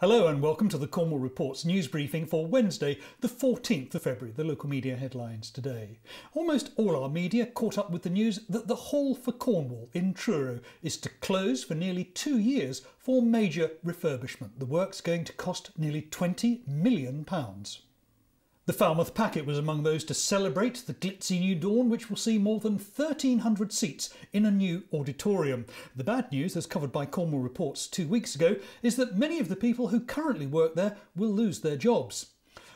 Hello and welcome to the Cornwall Reports news briefing for Wednesday, the 14th of February. The local media headlines today. Almost all our media caught up with the news that the Hall for Cornwall in Truro is to close for nearly two years for major refurbishment. The work's going to cost nearly £20 million. The Falmouth Packet was among those to celebrate the glitzy new dawn, which will see more than 1,300 seats in a new auditorium. The bad news, as covered by Cornwall Reports two weeks ago, is that many of the people who currently work there will lose their jobs.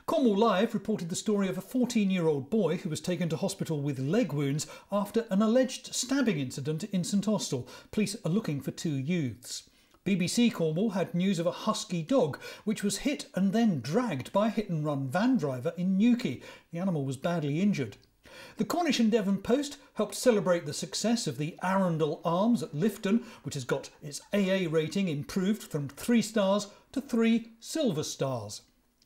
Cornwall Live reported the story of a 14 year old boy who was taken to hospital with leg wounds after an alleged stabbing incident in St Austell. Police are looking for two youths. BBC Cornwall had news of a husky dog which was hit and then dragged by a hit and run van driver in Newquay. The animal was badly injured. The Cornish and Devon Post helped celebrate the success of the Arundel Arms at Lifton, which has got its AA rating improved from three stars to three silver stars.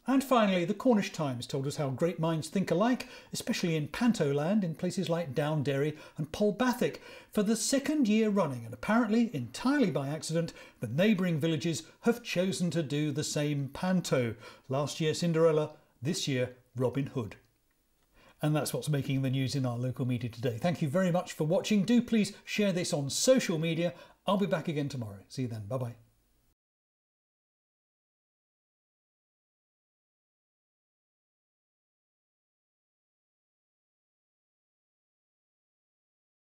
And finally, the Cornish Times told us how great minds think alike, especially in Pantoland in places like Down Downderry and Polbathic, for the second year running, and apparently entirely by accident, the neighbouring villages have chosen to do the same panto. Last year Cinderella, this year Robin Hood. And that's what's making the news in our local media today. Thank you very much for watching. Do please share this on social media. I'll be back again tomorrow. See you then. Bye bye.